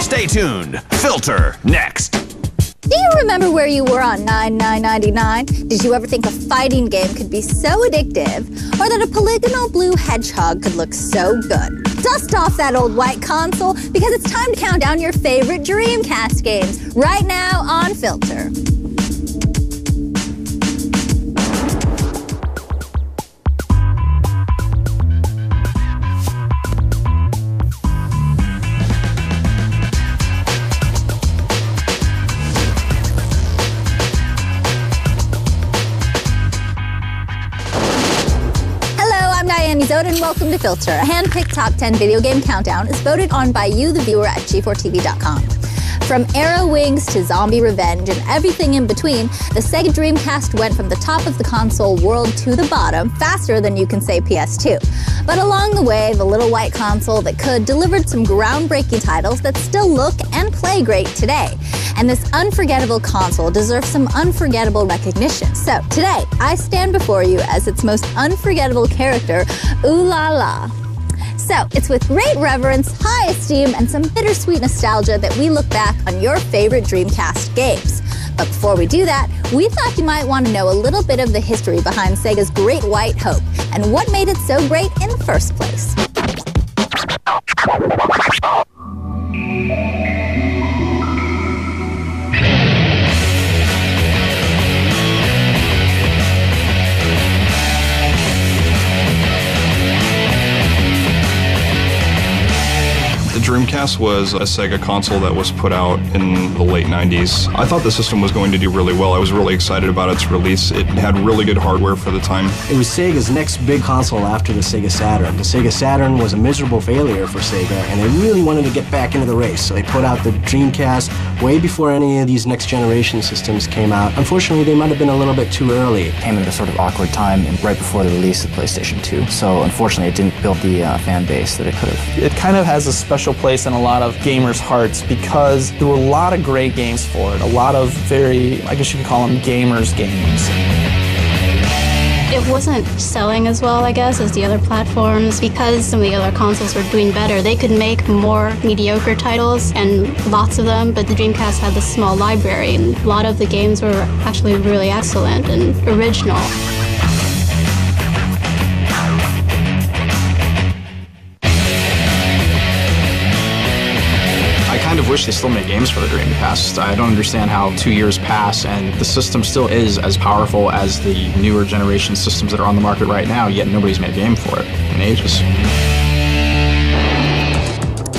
Stay tuned. Filter next. Do you remember where you were on 9999? Did you ever think a fighting game could be so addictive or that a polygonal blue hedgehog could look so good? Dust off that old white console because it's time to count down your favorite Dreamcast games right now on Filter. Zoden, and welcome to Filter. A hand-picked top 10 video game countdown is voted on by you, the viewer, at g4tv.com. From AeroWings to Zombie Revenge and everything in between, the Sega Dreamcast went from the top of the console world to the bottom faster than you can say PS2. But along the way, the little white console that could delivered some groundbreaking titles that still look and play great today. And this unforgettable console deserves some unforgettable recognition. So today, I stand before you as its most unforgettable character, Ulala. So it's with great reverence, high esteem, and some bittersweet nostalgia that we look back on your favorite Dreamcast games. But before we do that, we thought you might want to know a little bit of the history behind Sega's Great White Hope and what made it so great in the first place. Dreamcast was a Sega console that was put out in the late 90s. I thought the system was going to do really well. I was really excited about its release. It had really good hardware for the time. It was Sega's next big console after the Sega Saturn. The Sega Saturn was a miserable failure for Sega, and they really wanted to get back into the race. So they put out the Dreamcast way before any of these next generation systems came out. Unfortunately, they might have been a little bit too early. It came at a sort of awkward time and right before the release of the PlayStation 2. So unfortunately, it didn't build the uh, fan base that it could have. It kind of has a special place in a lot of gamers' hearts because there were a lot of great games for it, a lot of very, I guess you could call them gamers' games. It wasn't selling as well, I guess, as the other platforms because some of the other consoles were doing better. They could make more mediocre titles and lots of them, but the Dreamcast had this small library, and a lot of the games were actually really excellent and original. Wish they still made games for the Dreamcast. I don't understand how two years pass and the system still is as powerful as the newer generation systems that are on the market right now, yet nobody's made a game for it in ages.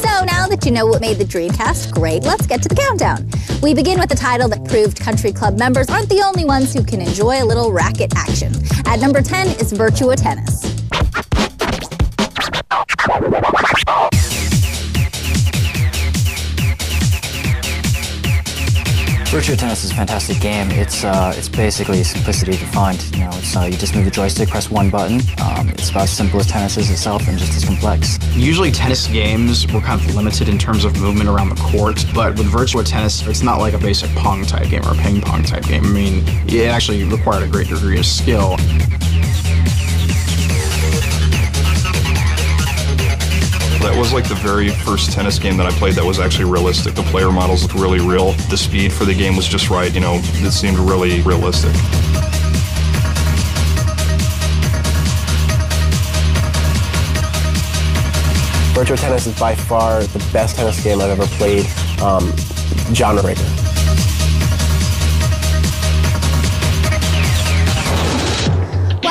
So now that you know what made the Dreamcast great, let's get to the countdown. We begin with a title that proved country club members aren't the only ones who can enjoy a little racket action. At number 10 is Virtua Tennis. Virtua Tennis is a fantastic game. It's uh, it's basically simplicity defined. You know, it's uh, you just move the joystick, press one button. Um, it's about as simple as tennis is itself, and just as complex. Usually, tennis games were kind of limited in terms of movement around the court, but with Virtua Tennis, it's not like a basic pong type game or a ping pong type game. I mean, it actually required a great degree of skill. That was like the very first tennis game that I played that was actually realistic. The player models looked really real. The speed for the game was just right. You know, it seemed really realistic. Virtua Tennis is by far the best tennis game I've ever played. Um, genre breaker.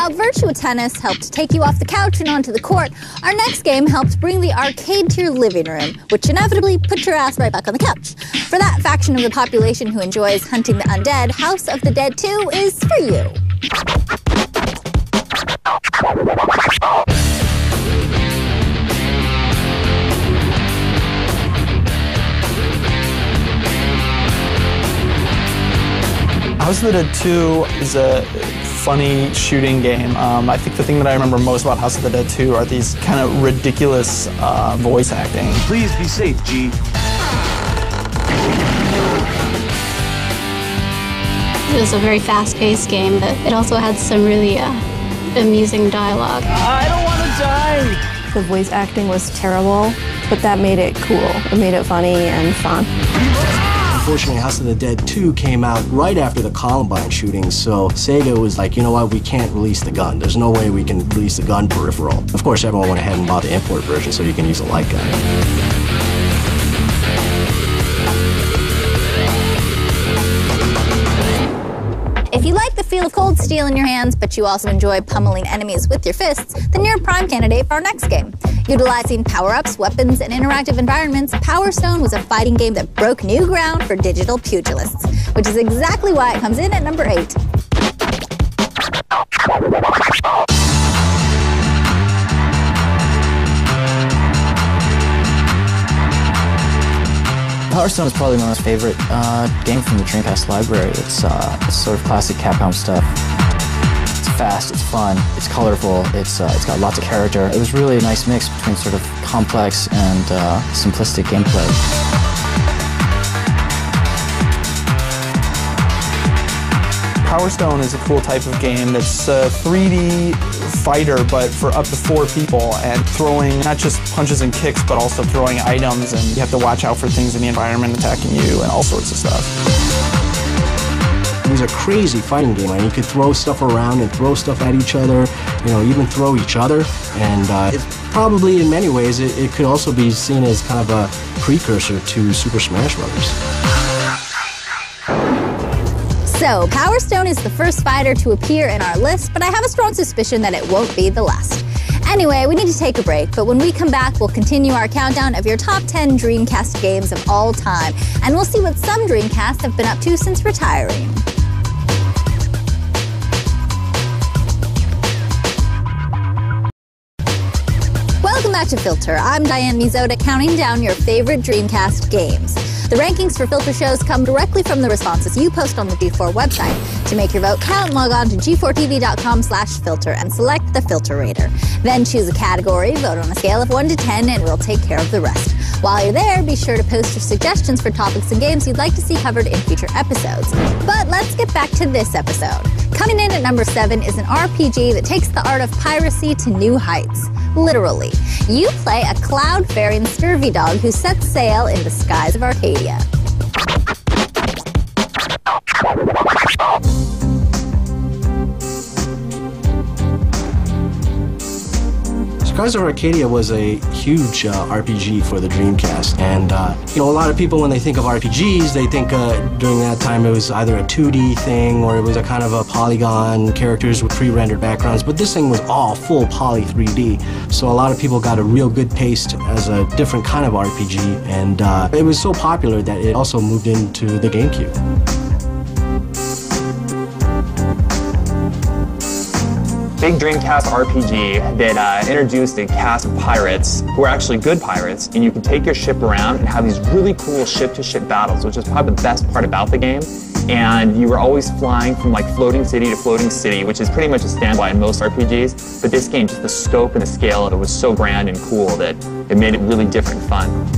Virtua Tennis helped take you off the couch and onto the court, our next game helped bring the arcade to your living room, which inevitably put your ass right back on the couch. For that faction of the population who enjoys hunting the undead, House of the Dead 2 is for you. House of the Dead 2 is a funny shooting game. Um, I think the thing that I remember most about House of the Dead 2 are these kind of ridiculous uh, voice acting. Please be safe, G. It was a very fast-paced game, but it also had some really uh, amusing dialogue. I don't want to die! The voice acting was terrible, but that made it cool. It made it funny and fun. Unfortunately, House of the Dead 2 came out right after the Columbine shooting, so Sega was like, you know what, we can't release the gun. There's no way we can release the gun peripheral. Of course, everyone went ahead and bought the import version so you can use a light gun. Of cold steel in your hands, but you also enjoy pummeling enemies with your fists, then you're a prime candidate for our next game. Utilizing power ups, weapons, and interactive environments, Power Stone was a fighting game that broke new ground for digital pugilists, which is exactly why it comes in at number 8. Power Stone is probably my most favorite uh, game from the Dreamcast library. It's, uh, it's sort of classic Capcom stuff. It's fast, it's fun, it's colorful, it's, uh, it's got lots of character. It was really a nice mix between sort of complex and uh, simplistic gameplay. Power Stone is a cool type of game that's a 3D fighter, but for up to four people, and throwing not just punches and kicks, but also throwing items, and you have to watch out for things in the environment attacking you and all sorts of stuff. It was a crazy fighting game. Mean, you could throw stuff around and throw stuff at each other, you know, even throw each other. And uh, it's probably, in many ways, it, it could also be seen as kind of a precursor to Super Smash Brothers. So, Power Stone is the first fighter to appear in our list, but I have a strong suspicion that it won't be the last. Anyway, we need to take a break, but when we come back, we'll continue our countdown of your top 10 Dreamcast games of all time, and we'll see what some Dreamcasts have been up to since retiring. Welcome back to Filter. I'm Diane Mizota, counting down your favorite Dreamcast games. The rankings for Filter shows come directly from the responses you post on the G4 website. To make your vote count, log on to g4tv.com slash filter and select the filter rater. Then choose a category, vote on a scale of 1 to 10, and we'll take care of the rest. While you're there, be sure to post your suggestions for topics and games you'd like to see covered in future episodes. But let's get back to this episode. Coming in at number 7 is an RPG that takes the art of piracy to new heights. Literally. You play a cloud-faring scurvy dog who sets sail in the skies of Arcadia. Skies of Arcadia was a huge uh, RPG for the Dreamcast, and uh, you know a lot of people when they think of RPGs, they think uh, during that time it was either a 2D thing or it was a kind of a polygon characters with pre-rendered backgrounds. But this thing was all full poly 3D, so a lot of people got a real good taste as a different kind of RPG, and uh, it was so popular that it also moved into the GameCube. Big Dreamcast RPG that uh, introduced a cast of pirates who are actually good pirates, and you can take your ship around and have these really cool ship-to-ship battles, which is probably the best part about the game. And you were always flying from like floating city to floating city, which is pretty much a standby in most RPGs. But this game, just the scope and the scale of it was so grand and cool that it made it really different and fun.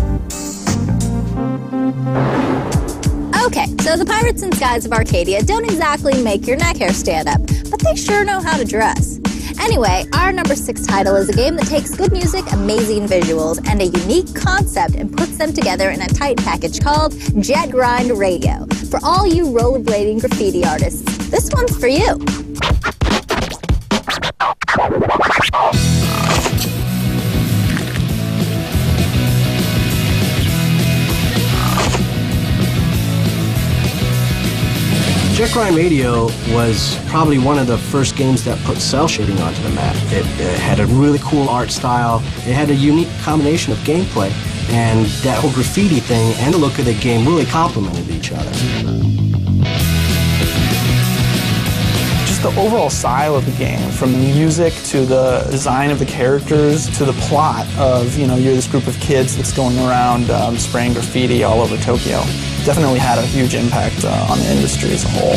Okay, so the Pirates and Skies of Arcadia don't exactly make your neck hair stand up, but they sure know how to dress. Anyway, our number six title is a game that takes good music, amazing visuals, and a unique concept and puts them together in a tight package called Jet Grind Radio. For all you rollerblading graffiti artists, this one's for you. Jet Grind Radio was probably one of the first games that put cel shading onto the map. It, it, had a really cool art style. It had a unique combination of gameplay, and that whole graffiti thing and the look of the game really complemented each other. Just the overall style of the game, from the music to the design of the characters to the plot of, you know, you're this group of kids that's going around um, spraying graffiti all over Tokyo definitely had a huge impact uh, on the industry as a whole.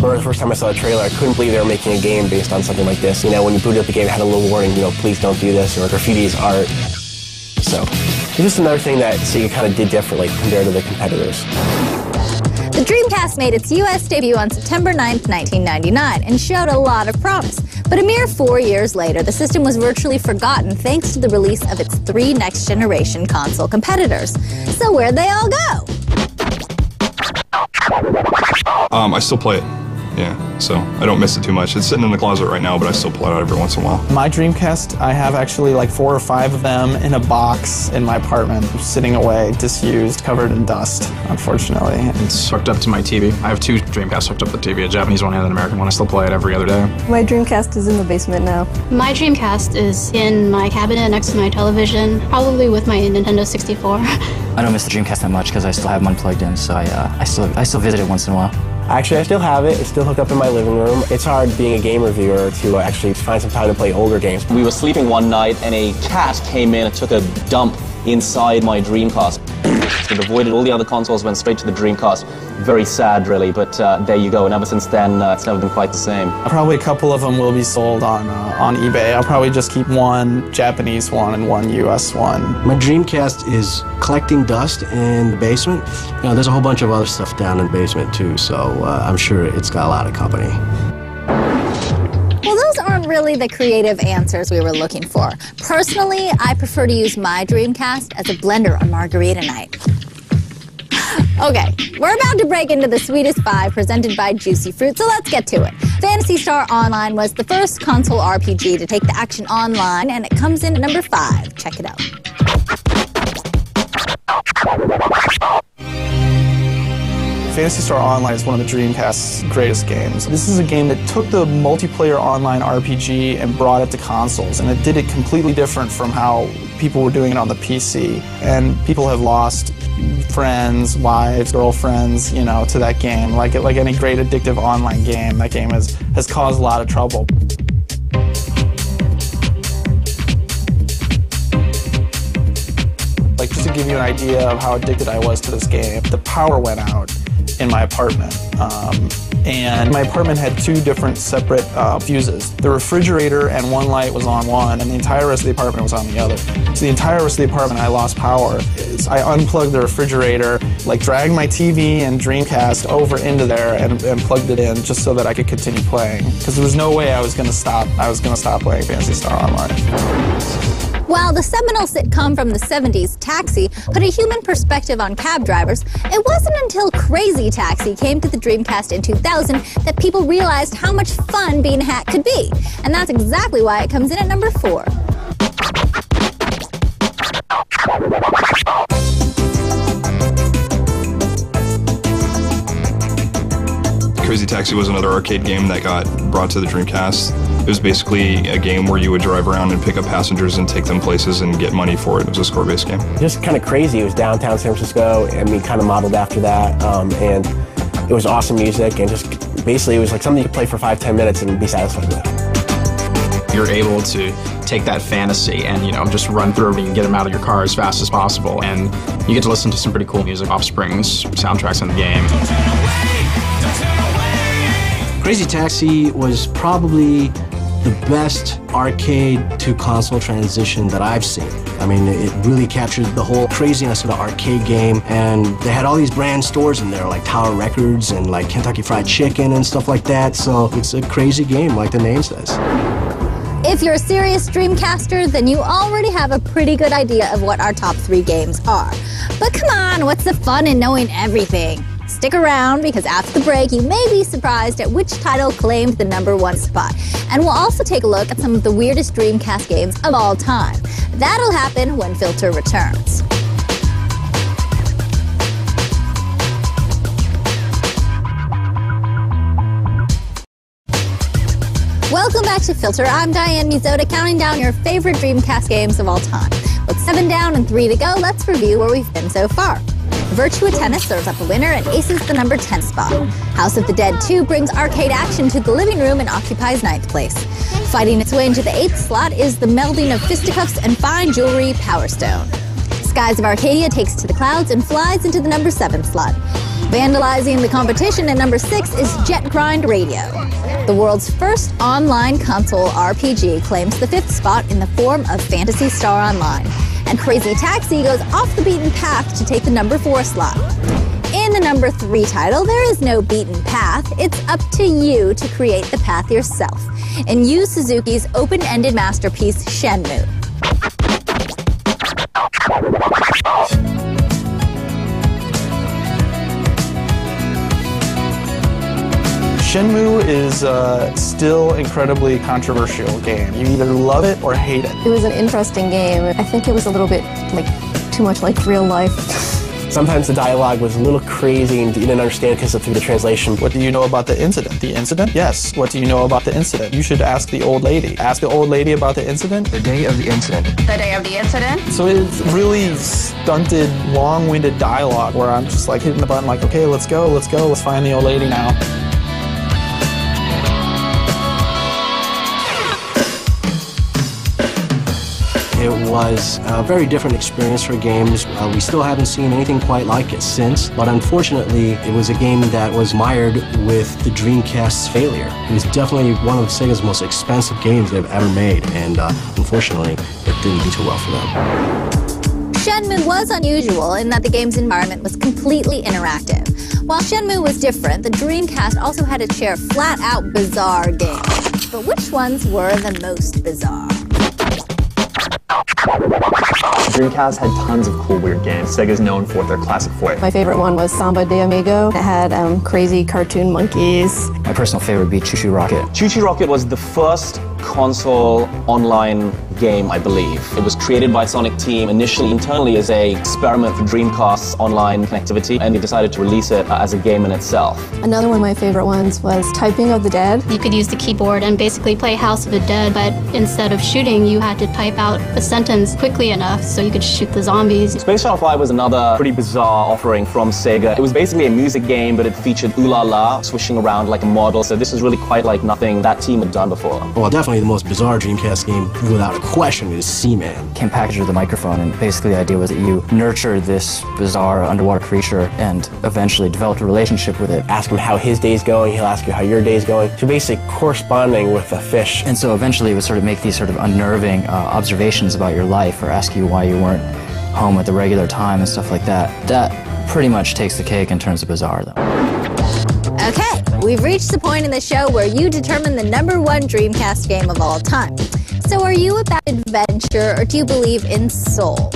For the first time I saw the trailer, I couldn't believe they were making a game based on something like this. You know, when you booted up the game, it had a little warning, you know, please don't do this, or graffiti is art. So, just another thing that Sega kind of did differently compared to the competitors. The Dreamcast made its US debut on September 9, 1999, and showed a lot of promise. But a mere four years later, the system was virtually forgotten thanks to the release of its three next generation console competitors. So where'd they all go? Um, I still play it. Yeah, so I don't miss it too much. It's sitting in the closet right now, but I still pull it out every once in a while. My Dreamcast, I have actually like four or five of them in a box in my apartment, sitting away, disused, covered in dust, unfortunately. It's hooked up to my TV. I have two Dreamcasts hooked up to the TV, a Japanese one and an American one. I still play it every other day. My Dreamcast is in the basement now. My Dreamcast is in my cabinet next to my television, probably with my Nintendo 64. I don't miss the Dreamcast that much because I still have one plugged in, so I, uh, I still I still visit it once in a while. Actually, I still have it. It's still hooked up in my living room. It's hard being a game reviewer to uh, actually find some time to play older games. We were sleeping one night and a cat came in and took a dump inside my Dreamcast. It avoided all the other consoles, went straight to the Dreamcast. Very sad, really, but uh, there you go. And ever since then, uh, it's never been quite the same. Probably a couple of them will be sold on uh, on eBay. I'll probably just keep one Japanese one and one US one. My Dreamcast is collecting dust in the basement. You know, there's a whole bunch of other stuff down in the basement too, so uh, I'm sure it's got a lot of company. Really the creative answers we were looking for. Personally, I prefer to use my Dreamcast as a blender on margarita night. Okay, we're about to break into the sweetest five presented by Juicy Fruit, so let's get to it. Phantasy Star Online was the first console RPG to take the action online, and it comes in at number five. Check it out. Phantasy Star Online is one of the Dreamcast's greatest games. This is a game that took the multiplayer online RPG and brought it to consoles, and it did it completely different from how people were doing it on the PC. And people have lost friends, wives, girlfriends, you know, to that game. Like like any great addictive online game, that game has has caused a lot of trouble. Like just to give you an idea of how addicted I was to this game, the power went out in my apartment. Um, and my apartment had two different separate uh, fuses. The refrigerator and one light was on one, and the entire rest of the apartment was on the other. So the entire rest of the apartment, I lost power. I unplugged the refrigerator, like dragged my TV and Dreamcast over into there and, and plugged it in just so that I could continue playing. Because there was no way I was gonna stop. I was gonna stop playing Phantasy Star Online. While the seminal sitcom from the 70s, Taxi, put a human perspective on cab drivers, it wasn't until Crazy Taxi came to the Dreamcast in 2000 that people realized how much fun being a hack could be. And that's exactly why it comes in at number four. Crazy Taxi was another arcade game that got brought to the Dreamcast. It was basically a game where you would drive around and pick up passengers and take them places and get money for it. It was a score-based game. Just kind of crazy. It was downtown San Francisco, and we kind of modeled after that. Um, and it was awesome music, and just basically it was like something you could play for five, ten minutes and be satisfied with. You're able to take that fantasy and you know just run through it and get them out of your car as fast as possible, and you get to listen to some pretty cool music. Offspring's soundtracks in the game. Crazy Taxi was probably the best arcade to console transition that I've seen. I mean, it really captured the whole craziness of the arcade game, and they had all these brand stores in there, like Tower Records and like Kentucky Fried Chicken and stuff like that. So it's a crazy game, like the name says. If you're a serious Dreamcaster, then you already have a pretty good idea of what our top three games are. But come on, what's the fun in knowing everything? Stick around because after the break, you may be surprised at which title claimed the number one spot. And we'll also take a look at some of the weirdest Dreamcast games of all time. That'll happen when Filter returns. Welcome back to Filter. I'm Diane Mizota, counting down your favorite Dreamcast games of all time. With seven down and three to go, let's review where we've been so far. Virtua Tennis serves up the winner and aces the number 10 spot. House of the Dead 2 brings arcade action to the living room and occupies ninth place. Fighting its way into the eighth slot is the melding of fisticuffs and fine jewelry Power Stone. Skies of Arcadia takes to the clouds and flies into the number 7 slot. Vandalizing the competition at number 6 is Jet Grind Radio. The world's first online console RPG claims the fifth spot in the form of Phantasy Star Online. And Crazy Taxi goes off the beaten path to take the number 4 slot. In the number three title, there is no beaten path. It's up to you to create the path yourself. and Yu Suzuki's open ended masterpiece, Shenmue. Shenmue is uh, still incredibly controversial game. You either love it or hate it. It was an interesting game. I think it was a little bit like too much like real life. Sometimes the dialogue was a little crazy and you didn't understand because of through the translation. What do you know about the incident? The incident? Yes. What do you know about the incident? You should ask the old lady. Ask the old lady about the incident. The day of the incident. The day of the incident? So it's really stunted, long-winded dialogue where I'm just like hitting the button like, okay, let's go, let's go, let's find the old lady now. Was a very different experience for games. Uh, we still haven't seen anything quite like it since, but unfortunately, it was a game that was mired with the Dreamcast's failure. It was definitely one of Sega's most expensive games they've ever made, and uh, unfortunately, it didn't do too well for them. Shenmue was unusual in that the game's environment was completely interactive. While Shenmue was different, the Dreamcast also had a share flat out bizarre games. But which ones were the most bizarre? Dreamcast had tons of cool, weird games. Sega's known for their classic four. My favorite one was Samba de Amigo. It had um, crazy cartoon monkeys. My personal favorite would be ChuChu Rocket. ChuChu Rocket was the first console online game, I believe. It was created by Sonic Team initially internally as a experiment for Dreamcast's online connectivity, and they decided to release it as a game in itself. Another one of my favorite ones was Typing of the Dead. You could use the keyboard and basically play House of the Dead, but instead of shooting, you had to type out a sentence quickly enough so you could shoot the zombies. Space Channel 5 was another pretty bizarre offering from Sega. It was basically a music game, but it featured Ulala swishing around like a model, so this is really quite like nothing that team had done before. Oh, well, definitely the most bizarre Dreamcast game, without a question, is Seaman. Came packaged with a microphone, and basically the idea was that you nurture this bizarre underwater creature and eventually developed a relationship with it. Ask him how his day's going, he'll ask you how your day's going. So basically corresponding with a fish. And so eventually it would sort of make these sort of unnerving uh, observations about your life or ask you why you weren't home at the regular time and stuff like that. That pretty much takes the cake in terms of bizarre, though. Okay, we've reached the point in the show where you determine the number one Dreamcast game of all time. So are you about adventure or do you believe in soul?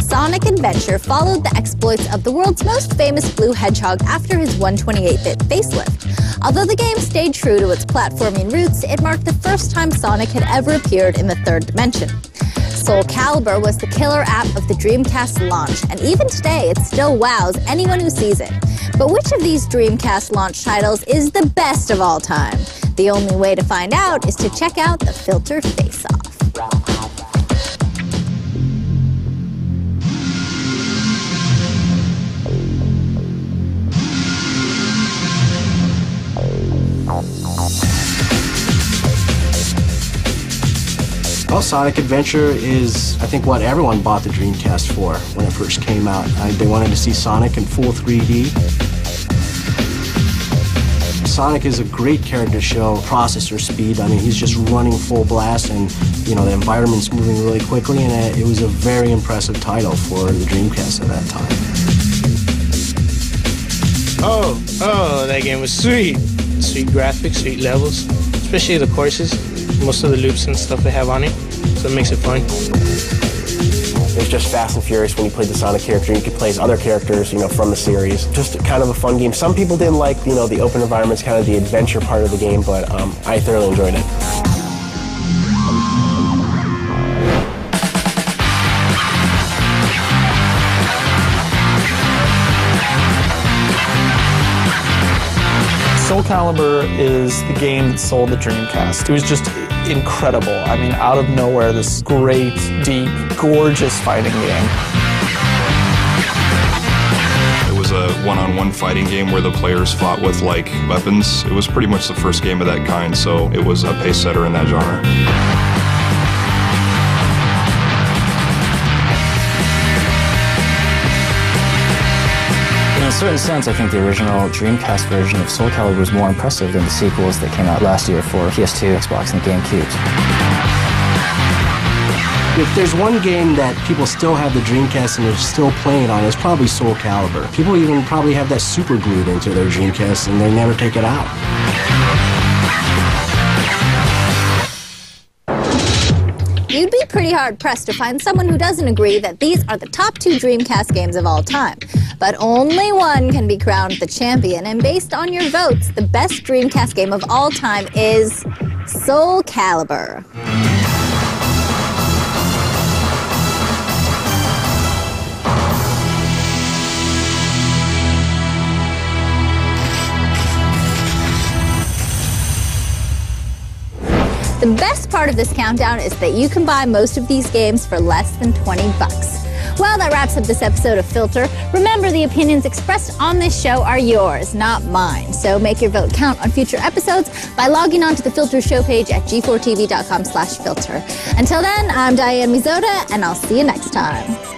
Sonic Adventure followed the exploits of the world's most famous blue hedgehog after his 128-bit facelift. Although the game stayed true to its platforming roots, it marked the first time Sonic had ever appeared in the third dimension. Soul Calibur was the killer app of the Dreamcast launch, and even today it still wows anyone who sees it. But which of these Dreamcast launch titles is the best of all time? The only way to find out is to check out the Filter Face Well, Sonic Adventure is, I think, what everyone bought the Dreamcast for when it first came out. I, they wanted to see Sonic in full 3D. Sonic is a great character to show processor speed. I mean, he's just running full blast, and you know the environment's moving really quickly, and it, it was a very impressive title for the Dreamcast at that time. Oh, oh, that game was sweet. Sweet graphics, sweet levels, especially the courses, most of the loops and stuff they have on it, so it makes it fun. It was just fast and furious when you played the Sonic character. You could play as other characters, you know, from the series. Just kind of a fun game. Some people didn't like, you know, the open environments, kind of the adventure part of the game, but um, I thoroughly enjoyed it. Soul Calibur is the game that sold the Dreamcast. It was just incredible. I mean, out of nowhere, this great, deep, gorgeous fighting game. It was a one-on-one fighting game where the players fought with like weapons. It was pretty much the first game of that kind, so it was a pace setter in that genre. Certain sense, I think the original Dreamcast version of Soul Calibur was more impressive than the sequels that came out last year for PS2, Xbox, and GameCube. If there's one game that people still have the Dreamcast and they're still playing on, it's probably Soul Calibur. People even probably have that super glued into their Dreamcast and they never take it out. Pretty hard pressed to find someone who doesn't agree that these are the top two Dreamcast games of all time. But only one can be crowned the champion, and based on your votes, the best Dreamcast game of all time is Soul Calibur. The best part of this countdown is that you can buy most of these games for less than 20 bucks. Well, that wraps up this episode of Filter. Remember, the opinions expressed on this show are yours, not mine. So make your vote count on future episodes by logging on to the Filter show page at g4tv.com slash filter. Until then, I'm Diane Mizota, and I'll see you next time.